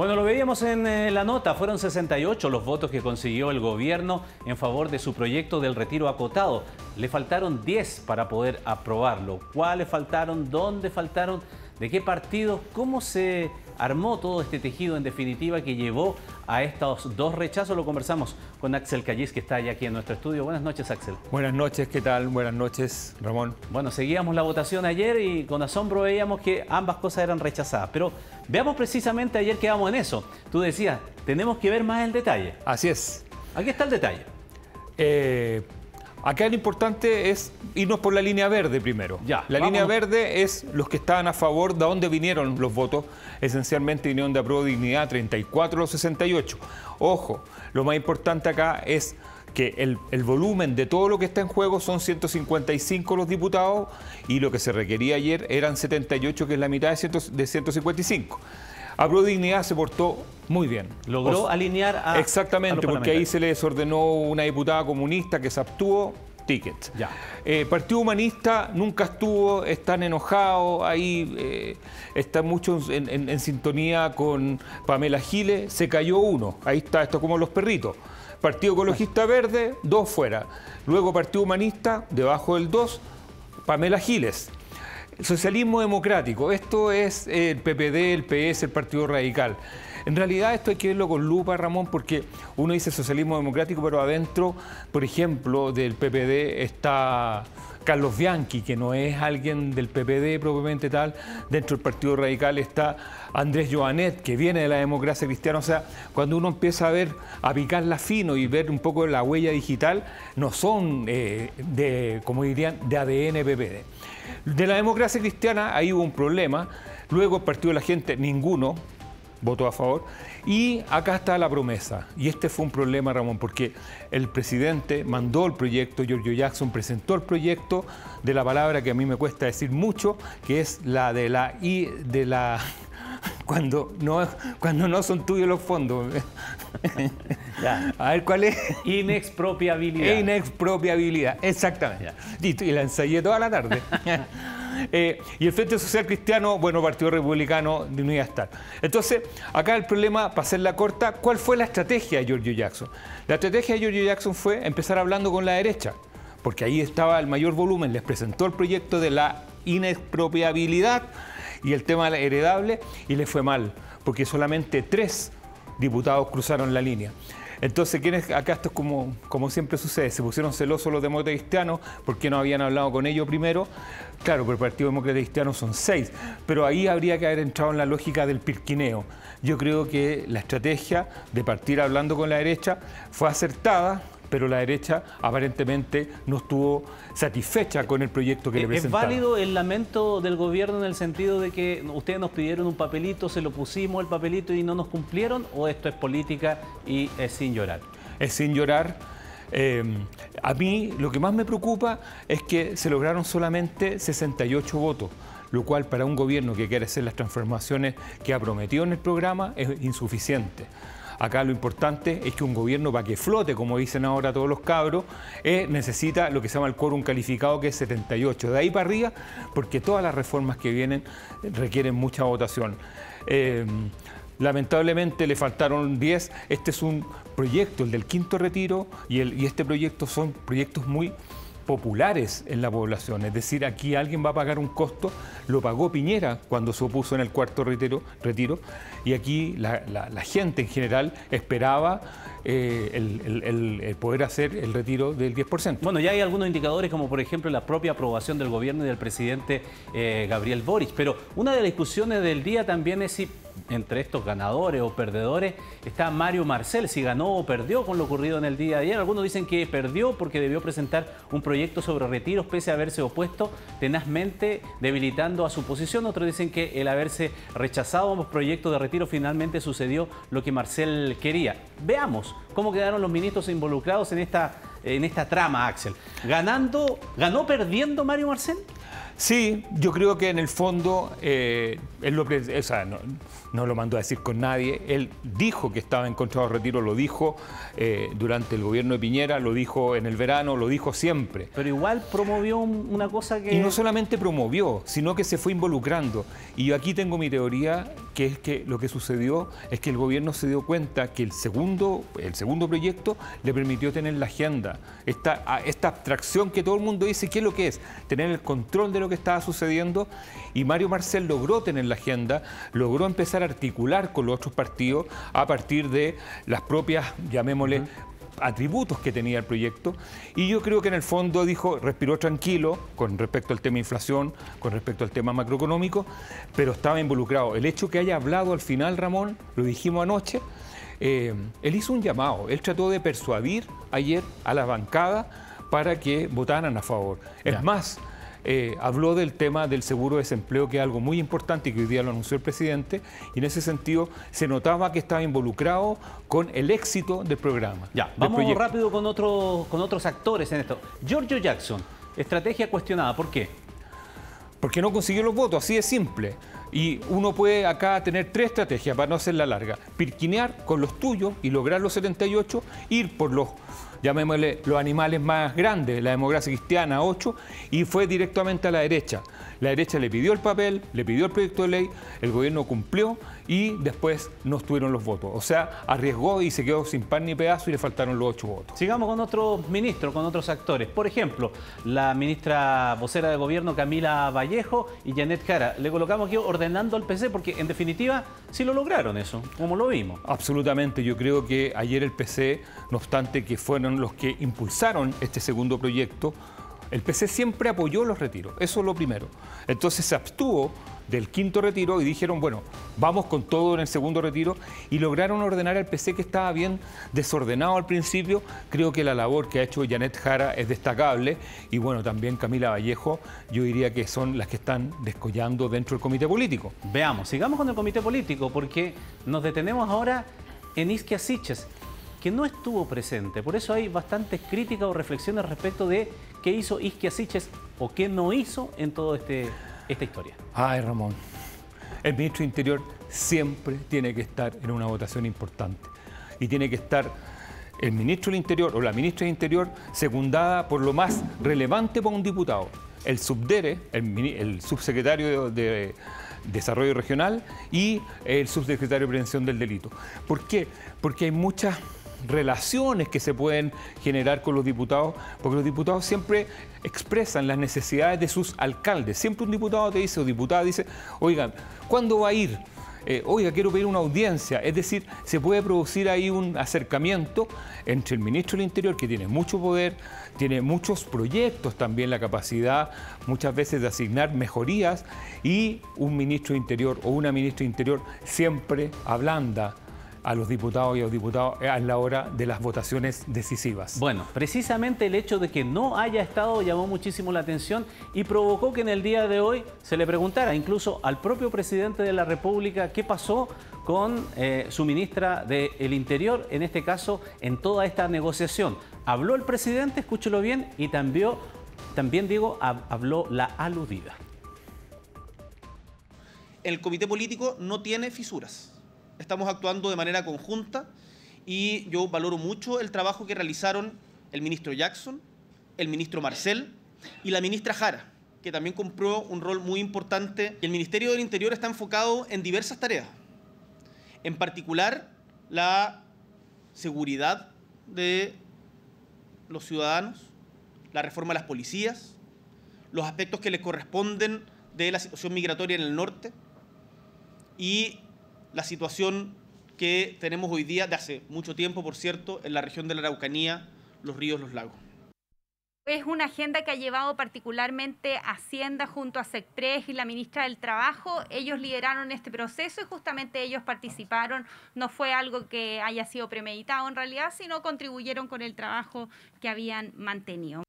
Bueno, lo veíamos en eh, la nota, fueron 68 los votos que consiguió el gobierno en favor de su proyecto del retiro acotado. Le faltaron 10 para poder aprobarlo. ¿Cuáles faltaron? ¿Dónde faltaron? ¿De qué partido? ¿Cómo se armó todo este tejido en definitiva que llevó a estos dos rechazos? Lo conversamos con Axel Callis, que está ya aquí en nuestro estudio. Buenas noches, Axel. Buenas noches, ¿qué tal? Buenas noches, Ramón. Bueno, seguíamos la votación ayer y con asombro veíamos que ambas cosas eran rechazadas. Pero veamos precisamente ayer quedamos en eso. Tú decías, tenemos que ver más el detalle. Así es. Aquí está el detalle. Eh, Acá lo importante es irnos por la línea verde primero. Ya, la línea verde es los que estaban a favor, de dónde vinieron los votos. Esencialmente vinieron de Apruebo Dignidad, 34 los 68. Ojo, lo más importante acá es que el, el, volumen de todo lo que está en juego son 155 los diputados y lo que se requería ayer eran 78, que es la mitad de, 100, de 155. Apro Dignidad se portó muy bien. Logró alinear a. Exactamente, porque ahí se le desordenó una diputada comunista que se abstuvo, ticket. Ya. Eh, Partido Humanista nunca estuvo, están enojados, ahí eh, están muchos en, en, en, sintonía con Pamela Giles, se cayó uno, ahí está, esto como los perritos. Partido Ecologista Verde, dos fuera. Luego Partido Humanista, debajo del dos, Pamela Giles. Socialismo democrático, esto es el PPD, el PS, el Partido Radical. En realidad esto hay que verlo con lupa, Ramón, porque uno dice socialismo democrático, pero adentro, por ejemplo, del PPD está Carlos Bianchi, que no es alguien del PPD propiamente tal. Dentro del Partido Radical está Andrés Joanet, que viene de la democracia cristiana. O sea, cuando uno empieza a ver, a picarla fino y ver un poco la huella digital, no son eh, de, como dirían, de ADN PPD. De la democracia cristiana ahí hubo un problema, luego el Partido de la Gente, ninguno votó a favor, y acá está la promesa. Y este fue un problema, Ramón, porque el presidente mandó el proyecto, Giorgio Jackson presentó el proyecto de la palabra que a mí me cuesta decir mucho, que es la de la I de la cuando no, cuando no son tuyos los fondos. Ya. A ver cuál es. Inexpropiabilidad. Inexpropiabilidad, exactamente. Listo, y la ensayé toda la tarde. eh, y el Frente Social Cristiano, bueno, Partido Republicano no iba a estar. Entonces, acá el problema, para hacerla corta, ¿cuál fue la estrategia de Giorgio Jackson? La estrategia de Giorgio Jackson fue empezar hablando con la derecha, porque ahí estaba el mayor volumen, les presentó el proyecto de la inexpropiabilidad y el tema heredable y le fue mal, porque solamente tres diputados cruzaron la línea. Entonces, ¿quiénes, acá esto es como, como siempre sucede, se pusieron celosos los demócratas cristianos porque no habían hablado con ellos primero. Claro, pero el Partido Demócrata Cristiano son seis, pero ahí habría que haber entrado en la lógica del pirquineo. Yo creo que la estrategia de partir hablando con la derecha fue acertada, pero la derecha aparentemente no estuvo satisfecha con el proyecto que le presentaron. ¿Es válido el lamento del gobierno en el sentido de que ustedes nos pidieron un papelito, se lo pusimos el papelito y no nos cumplieron? ¿O esto es política y es sin llorar? Es sin llorar. Eh, a mí lo que más me preocupa es que se lograron solamente 68 votos lo cual para un gobierno que quiere hacer las transformaciones que ha prometido en el programa es insuficiente. Acá lo importante es que un gobierno, para que flote, como dicen ahora todos los cabros, eh, necesita lo que se llama el quórum calificado, que es 78. De ahí para arriba, porque todas las reformas que vienen requieren mucha votación. Eh, lamentablemente le faltaron 10. Este es un proyecto, el del quinto retiro, y, y este proyecto son proyectos muy populares en la población. Es decir, aquí alguien va a pagar un costo, lo pagó Piñera cuando se opuso en el cuarto retiro, retiro y aquí la, gente en general esperaba eh, el, poder hacer el retiro del 10%. Bueno, ya hay algunos indicadores como por ejemplo la propia aprobación del gobierno y del presidente eh, Gabriel Boric, pero una de las discusiones del día también es si entre estos ganadores o perdedores está Mario Marcel, si ganó o perdió con lo ocurrido en el día de ayer. Algunos dicen que perdió porque debió presentar un proyecto sobre retiros pese a haberse opuesto tenazmente debilitando a su posición. Otros dicen que el haberse rechazado ambos proyectos de retiro finalmente sucedió lo que Marcel quería. Veamos cómo quedaron los ministros involucrados en esta, en esta trama, Axel. ¿Ganando, ganó perdiendo Mario Marcel? Sí, yo creo que en el fondo... Eh él lo, o sea, no, lo mandó a decir con nadie, él dijo que estaba en contra del retiro, lo dijo eh, durante el gobierno de Piñera, lo dijo en el verano, lo dijo siempre. Pero igual promovió una cosa que... Y no solamente promovió, sino que se fue involucrando. Y yo aquí tengo mi teoría, que es que lo que sucedió es que el gobierno se dio cuenta que el segundo, el segundo proyecto le permitió tener la agenda, esta, esta abstracción que todo el mundo dice, ¿qué es lo que es? Tener el control de lo que estaba sucediendo y Mario Marcel logró tener la agenda, logró empezar a articular con los otros partidos a partir de las propias, llamémosle, atributos que tenía el proyecto y yo creo que en el fondo dijo, respiró tranquilo con respecto al tema inflación, con respecto al tema macroeconómico, pero estaba involucrado. El hecho que haya hablado al final, Ramón, lo dijimos anoche, eh, él hizo un llamado, él trató de persuadir ayer a la bancada para que votaran a favor. Es más, eh, habló del tema del seguro de desempleo, que es algo muy importante y que hoy día lo anunció el presidente, y en ese sentido se notaba que estaba involucrado con el éxito del programa. Ya, vamos rápido con, otro, con otros actores en esto. Giorgio Jackson, estrategia cuestionada, ¿por qué? Porque no consiguió los votos, así de simple. Y uno puede acá tener tres estrategias para no hacerla larga. Pirquinear con los tuyos y lograr los 78, ir por los llamémosle los animales más grandes, la democracia cristiana 8, y fue directamente a la derecha. La derecha le pidió el papel, le pidió el proyecto de ley, el gobierno cumplió y después no estuvieron los votos. O sea, arriesgó y se quedó sin pan ni pedazo y le faltaron los ocho votos. Sigamos con otros ministros, con otros actores. Por ejemplo, la ministra vocera de gobierno Camila Vallejo y Janet Jara. Le colocamos aquí ordenando al PC porque en definitiva sí lo lograron eso, como lo vimos. Absolutamente. Yo creo que ayer el PC, no obstante que fueron los que impulsaron este segundo proyecto, el PC siempre apoyó los retiros, eso es lo primero. Entonces se abstuvo del quinto retiro y dijeron, bueno, vamos con todo en el segundo retiro y lograron ordenar al PC que estaba bien desordenado al principio. Creo que la labor que ha hecho Janet Jara es destacable y bueno, también Camila Vallejo, yo diría que son las que están descollando dentro del comité político. Veamos, sigamos con el comité político porque nos detenemos ahora en Isquia Siches que no estuvo presente. Por eso hay bastantes críticas o reflexiones respecto de qué hizo Isquia Siches o qué no hizo en toda este, esta historia. Ay, Ramón, el ministro de Interior siempre tiene que estar en una votación importante y tiene que estar el ministro del Interior o la ministra del Interior secundada por lo más relevante para un diputado, el subdere, el, subsecretario de Desarrollo Regional y el subsecretario de Prevención del Delito. ¿Por qué? Porque hay muchas relaciones que se pueden generar con los diputados, porque los diputados siempre expresan las necesidades de sus alcaldes. Siempre un diputado te dice o diputada dice, oigan, ¿cuándo va a ir? Eh, oiga, quiero pedir una audiencia. Es decir, se puede producir ahí un acercamiento entre el ministro del Interior, que tiene mucho poder, tiene muchos proyectos también, la capacidad muchas veces de asignar mejorías, y un ministro de Interior o una ministra de Interior siempre ablanda a los diputados y a los diputados a la hora de las votaciones decisivas. Bueno, precisamente el hecho de que no haya estado llamó muchísimo la atención y provocó que en el día de hoy se le preguntara incluso al propio presidente de la República qué pasó con eh, su ministra del Interior, en este caso, en toda esta negociación. Habló el presidente, escúchelo bien, y también, también digo, habló la aludida. El comité político no tiene fisuras estamos actuando de manera conjunta y yo valoro mucho el trabajo que realizaron el ministro Jackson, el ministro Marcel y la ministra Jara, que también compró un rol muy importante. El Ministerio del Interior está enfocado en diversas tareas, en particular la seguridad de los ciudadanos, la reforma de las policías, los aspectos que les corresponden de la situación migratoria en el norte y la situación que tenemos hoy día, de hace mucho tiempo, por cierto, en la región de la Araucanía, los ríos, los lagos. Es una agenda que ha llevado particularmente Hacienda junto a SECPRES y la ministra del Trabajo. Ellos lideraron este proceso y justamente ellos participaron. No fue algo que haya sido premeditado en realidad, sino contribuyeron con el trabajo que habían mantenido.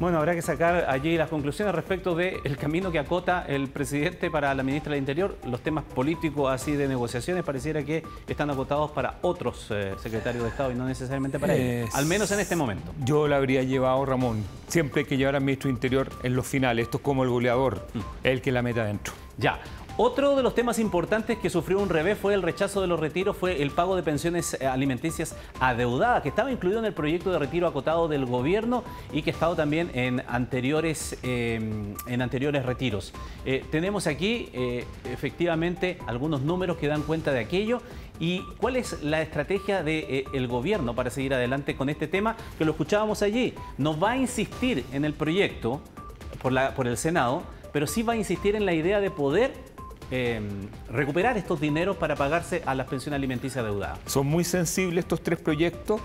Bueno, habrá que sacar allí las conclusiones respecto del camino que acota el presidente para la ministra del Interior. Los temas políticos así de negociaciones pareciera que están acotados para otros eh, secretarios de Estado y no necesariamente para él, al menos en este momento. Yo la habría llevado, Ramón. Siempre hay que llevar al ministro del Interior en los finales. Esto es como el goleador, mm. el que la meta adentro. Ya, otro de los temas importantes que sufrió un revés fue el rechazo de los retiros, fue el pago de pensiones eh, alimenticias adeudadas, que estaba incluido en el proyecto de retiro acotado del gobierno y que ha estado también en anteriores, em, en anteriores retiros. Eh, tenemos aquí eh, efectivamente algunos números que dan cuenta de aquello y cuál es la estrategia del gobierno para seguir adelante con este tema, que lo escuchábamos allí. Nos va a insistir en el proyecto por, la, por el Senado, pero sí va a insistir en la idea de poder Em, recuperar estos dineros para pagarse a las pensiones alimenticias deudadas. Son muy sensibles estos tres proyectos,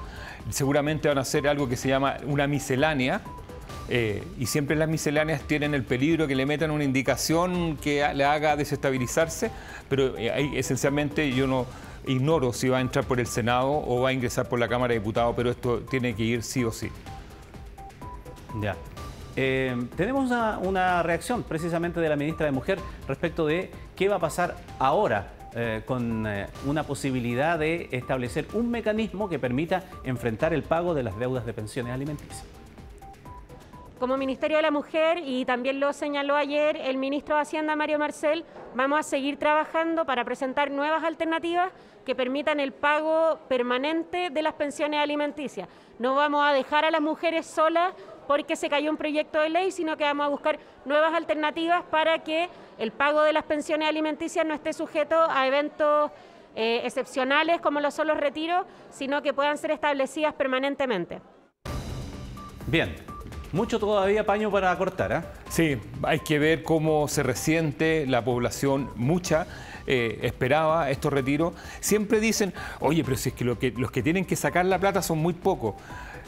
seguramente van a ser algo que se llama una miscelánea, eh, y siempre las misceláneas tienen el peligro que le metan una indicación que le haga desestabilizarse, pero eh, esencialmente yo no ignoro si va a entrar por el Senado o va a ingresar por la Cámara de Diputados, pero esto tiene que ir sí o sí. Ya. Eh, tenemos una, reacción precisamente de la ministra de Mujer respecto de qué va a pasar ahora eh, con eh, una posibilidad de establecer un mecanismo que permita enfrentar el pago de las deudas de pensiones alimenticias. Como Ministerio de la Mujer, y también lo señaló ayer el ministro de Hacienda, Mario Marcel, vamos a seguir trabajando para presentar nuevas alternativas que permitan el pago permanente de las pensiones alimenticias. No vamos a dejar a las mujeres solas porque se cayó un proyecto de ley, sino que vamos a buscar nuevas alternativas para que el pago de las pensiones alimenticias no esté sujeto a eventos eh, excepcionales como lo son los retiros, sino que puedan ser establecidas permanentemente. Bien, mucho todavía paño para cortar, ¿eh? Sí, hay que ver cómo se resiente la población, mucha. Eh, esperaba estos retiros. Siempre dicen, oye, pero si es que, los que tienen que sacar la plata son muy pocos.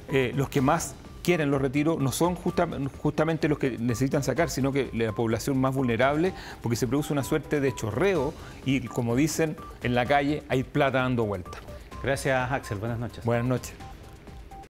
Eh, los que más quieren los retiros no son justamente los que necesitan sacar, sino que la población más vulnerable, porque se produce una suerte de chorreo y, como dicen en la calle, hay plata dando vuelta. Gracias, Axel. Buenas noches. Buenas noches.